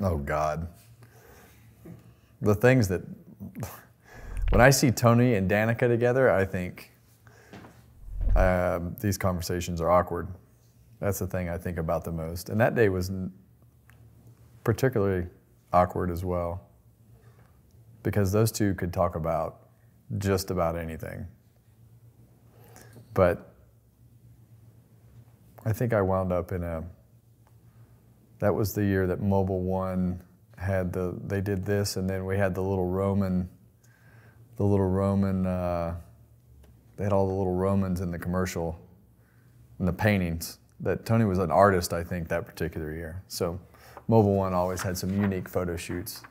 Oh God. The things that when I see Tony and Danica together, I think uh, these conversations are awkward. That's the thing I think about the most. And that day was particularly awkward as well because those two could talk about just about anything. But I think I wound up in a that was the year that Mobil 1 had the they did this, and then we had the little Roman, the little Roman. Uh, they had all the little Romans in the commercial, and the paintings. That Tony was an artist, I think, that particular year. So, Mobil 1 always had some unique photo shoots.